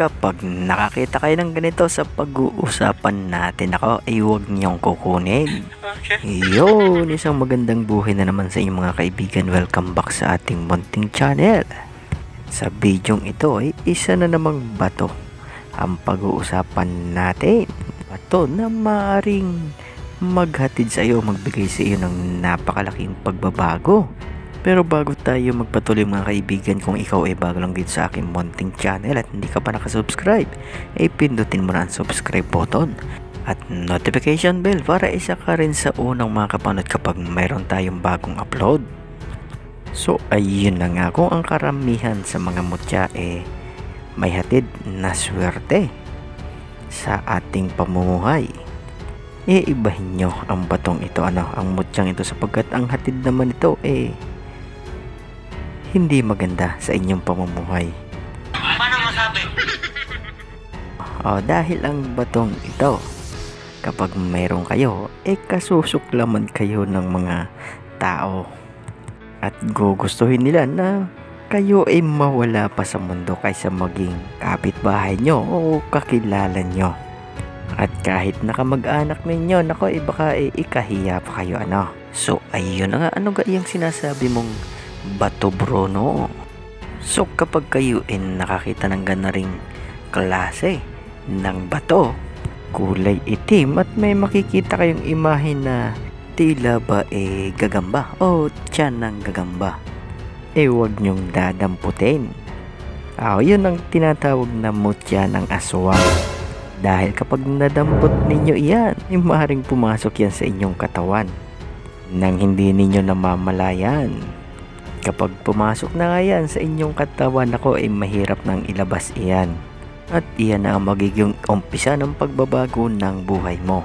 kapag nakakita kayo ng ganito sa pag-uusapan natin ako ay huwag niyong kukunin. Okay. Yun, isang magandang buhay na naman sa inyong mga kaibigan. Welcome back sa ating munting channel. Sa bidyong ito ay isa na namang bato ang pag-uusapan natin. Bato na maaring maghatid sa iyo, magbigay sa iyo ng napakalaking pagbabago. Pero bago tayo magpatuloy mga kaibigan, kung ikaw ay bago lang dito sa aking munting channel at hindi ka pa nakasubscribe, ay pindutin mo na ang subscribe button at notification bell para isa ka rin sa unang makapanood kapag mayroon tayong bagong upload. So ayun na nga kung ang karamihan sa mga mutya eh may hatid na swerte sa ating pamumuhay. Iibahin nyo ang batong ito ano, ang mutyang ito sapagkat ang hatid naman ito eh hindi maganda sa inyong pamumuhay. Paano masabi? O dahil ang batong ito, kapag mayroon kayo, eh kasusuklaman kayo ng mga tao. At gugustuhin nila na kayo ay mawala pa sa mundo kaysa maging kapitbahay nyo o kakilala nyo. At kahit nakamag-anak ninyo, nako eh baka eh, ikahiya pa kayo ano. So ayun na nga, ano ga yung sinasabi mong bato Bruno? So kapag kayo ay nakakita ng ganaring klase ng bato, kulay itim at may makikita kayong imahe na tila ba eh gagamba o tiyan ng gagamba, eh huwag niyong dadamputin. Ah, yun ang tinatawag na mutya ng aswang. Dahil kapag nadampot ninyo iyan, ay maaaring pumasok yan sa inyong katawan nang hindi ninyo namamalayan. Kapag pumasok na nga yan sa inyong katawan ako ay mahirap nang ilabas iyan. At iyan na ang magiging umpisa ng pagbabago ng buhay mo.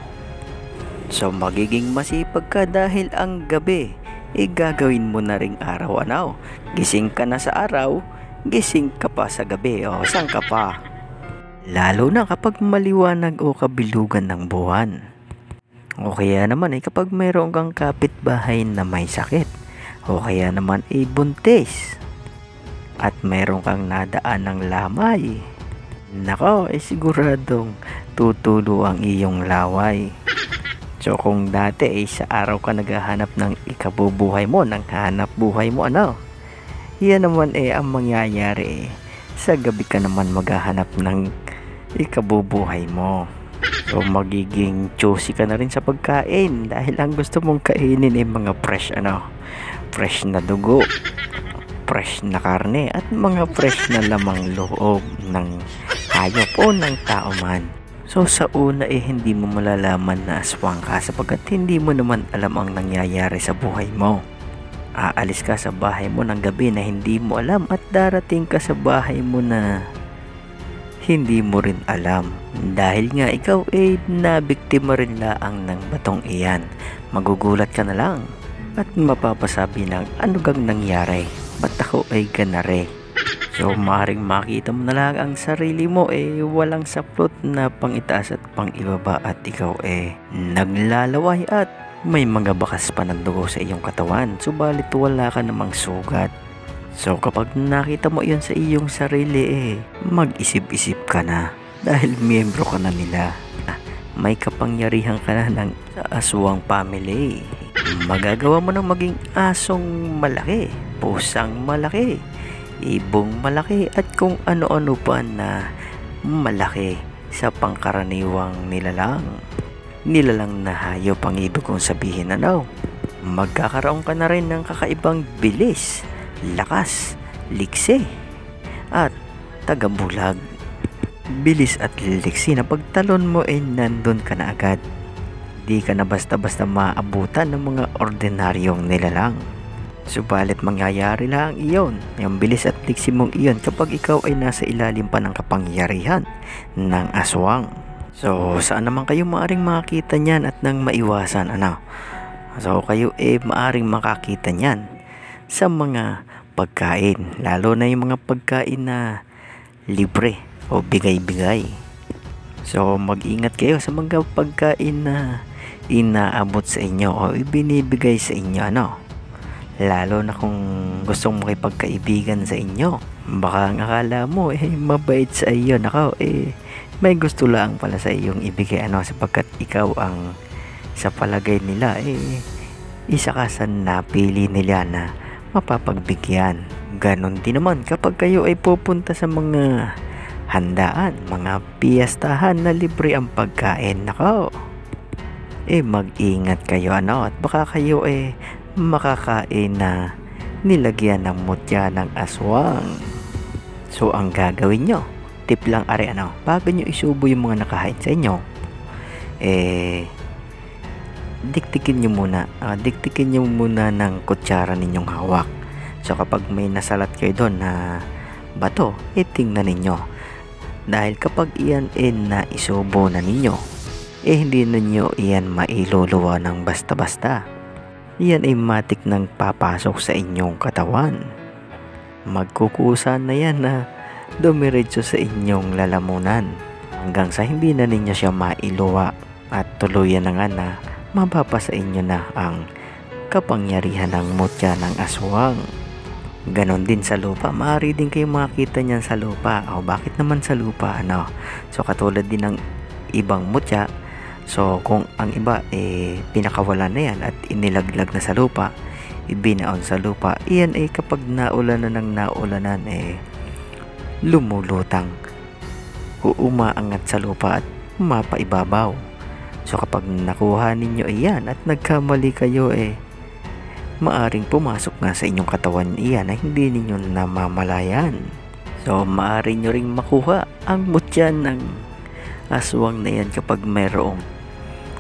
So magiging masipag ka dahil ang gabi ay gagawin mo na ring araw ano. Gising ka na sa araw, gising ka pa sa gabi o saan ka pa. Lalo na kapag maliwanag o kabilugan ng buwan. O kaya naman ay kapag mayroon kang kapitbahay na may sakit o kaya naman ay buntis at mayroon kang nadaan ng lamay. Nako ay siguradong tutulo ang iyong laway. So kung dati ay sa araw ka naghahanap ng ikabubuhay mo ng hanap buhay mo ano? Yan naman ay ang mangyayari sa gabi ka naman maghahanap ng ikabubuhay mo. So magiging choosy ka na rin sa pagkain dahil ang gusto mong kainin ay mga fresh ano, fresh na dugo, fresh na karne at mga fresh na lamang loob ng hayop o ng tao man. So sa una eh hindi mo malalaman na aswang ka sapagkat hindi mo naman alam ang nangyayari sa buhay mo. Aalis ka sa bahay mo ng gabi na hindi mo alam at darating ka sa bahay mo na hindi mo rin alam dahil nga ikaw ay nabiktima rin laang ng batong iyan. Magugulat ka na lang at mapapasabi ng ano gang nangyari. Ba't ako ay ganare? So maaaring makita mo na lang ang sarili mo eh walang saplot na pangitaas at pangibaba at ikaw eh naglalaway at may mga bakas pa ng dugo sa iyong katawan subalit wala ka namang sugat. So kapag nakita mo iyon sa iyong sarili eh mag-isip-isip ka na dahil miyembro ka na nila. May kapangyarihan ka na ng aswang family. Magagawa mo ng maging asong malaki, pusang malaki, ibong malaki at kung ano-ano pa na malaki sa pangkaraniwang nilalang. Nilalang na hayop ang ibig kong sabihin ano. Magkakaroon ka na rin ng kakaibang bilis, lakas, likse, at tagabulag. Bilis at liksi na pagtalon mo ay nandun ka na agad. Di ka na basta-basta maabutan ng mga ordinaryong nilalang. Subalit mangyayari lang iyon, yung bilis at liksi mong iyon kapag ikaw ay nasa ilalim pa ng kapangyarihan ng aswang. So, saan naman kayo maaring makakita niyan at nang maiwasan ano? So, kayo eh maaring makakita niyan sa mga pagkain, lalo na yung mga pagkain na libre o bigay-bigay. So mag-ingat kayo sa mga pagkain na inaabot sa inyo o ibinibigay sa inyo ano. Lalo na kung gustong makipagkaibigan sa inyo Baka ang akala mo eh mabait sa iyo. Nakaw eh may gusto lang pala sa iyong ibigay ano sapagkat ikaw ang sa palagay nila eh isa ka sa napili nila na mapapagbigyan. Ganon din naman kapag kayo ay pupunta sa mga handaan, mga piyastahan na libre ang pagkain. Nako, eh mag-ingat kayo ano at baka kayo eh makakain na nilagyan ng mutya ng aswang. So ang gagawin nyo, tip lang are ano, bago nyo isubo yung mga nakahain sa inyo, eh diktikin nyo muna, ah, diktikin nyo muna ng kutsara ninyong hawak. So kapag may nasalat kayo doon na bato, eh tingnan ninyo. Dahil kapag iyan eh na isubo na ninyo, eh hindi ninyo iyan mailuluwa ng basta-basta. Iyan ay matik nang papasok sa inyong katawan. Magkukusa na yan na dumiretso sa inyong lalamunan hanggang sa hindi na ninyo siya mailuwa at tuluyan na nga na mapapasa inyo na ang kapangyarihan ng mutya ng aswang. Ganon din sa lupa. Maaari din kayo makita niyan sa lupa. O bakit naman sa lupa? Ano? So katulad din ng ibang mutya. So kung ang iba eh pinakawalan na yan at inilaglag na sa lupa, ibinaon sa lupa, iyan eh kapag naulan na ng naulanan eh lumulutang. Uumaangat sa lupa at mapaibabaw. So kapag nakuha ninyo iyan at nagkamali kayo eh maaring pumasok nga sa inyong katawan iyan na hindi ninyo namamalayan. So, maaari nyo ring makuha ang mutyan ng aswang na yan kapag mayroong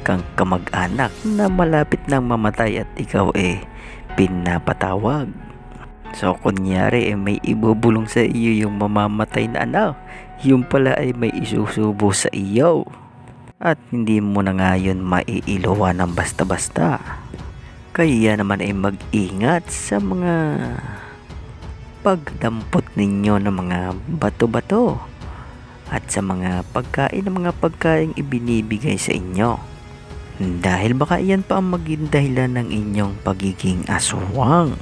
kang kamag-anak na malapit nang mamatay at ikaw eh pinapatawag. So, kunyari eh may ibubulong sa iyo yung mamamatay na anak, yung pala ay may isusubo sa iyo. At hindi mo na ngayon maiiluwa ng basta-basta. Kaya naman ay mag-ingat sa mga pagdampot ninyo ng mga bato-bato at sa mga pagkain ng mga pagkain ibinibigay sa inyo. Dahil baka iyan pa ang maging dahilan ng inyong pagiging aswang.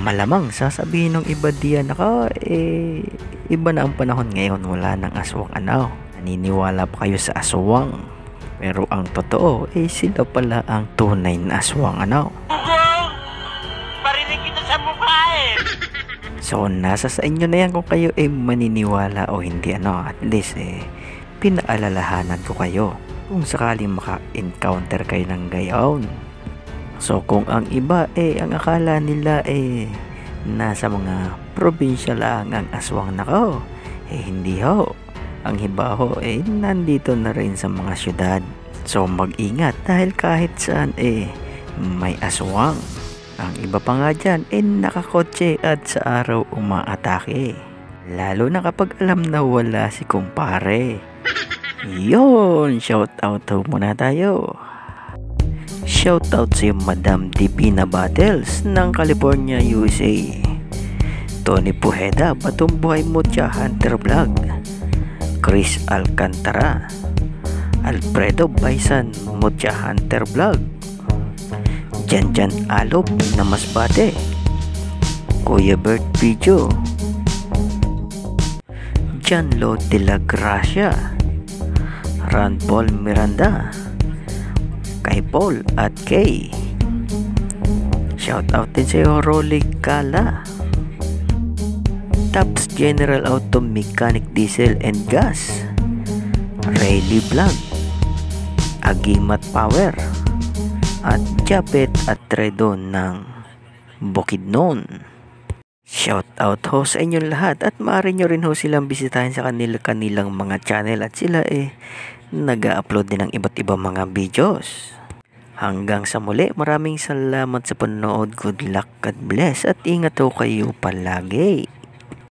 Malamang sasabihin ng iba diyan ako, eh, iba na ang panahon ngayon, wala ng aswang ano. Naniniwala pa kayo sa aswang. Pero ang totoo, eh sila pala ang tunay na aswang ano. Parinig kita sa mukha eh! So, nasa sa inyo na yan kung kayo ay maniniwala o hindi ano. At least, eh, pinaalalahanan ko kayo kung sakaling maka-encounter kayo ng gayon. So, kung ang iba, eh, ang akala nila, eh, nasa mga probinsya lang ang aswang nako. Eh, hindi ho. Ang iba ho, eh, nandito na rin sa mga syudad. So, mag-ingat dahil kahit saan, eh, may aswang. Ang iba pa nga dyan, eh nakakotse at sa araw umaatake. Lalo na kapag alam na wala si kumpare. Yon, shout out ho muna tayo. Shout out si Madam Divina Battles ng California, USA. Tony Pujeda, Batong Buhay Mutya Hunter Vlog. Chris Alcantara. Alfredo Baisan Mutya Hunter Vlog. Janjan Alop na Masbate Kuya Bert Video Janlo de la Gracia Ron Paul Miranda Kay Paul at Kay Shout out din sa iyo Rolly Kala Taps General Auto Mechanic Diesel and Gas Rayleigh Vlog Agimat Power at Japet at Tredo ng Bukidnon. Shout out ho sa inyong lahat at maaari nyo rin ho silang bisitahin sa kanila kanilang mga channel at sila eh nag-upload din ng iba't ibang mga videos. Hanggang sa muli, maraming salamat sa panonood. Good luck, God bless at ingat ho kayo palagi.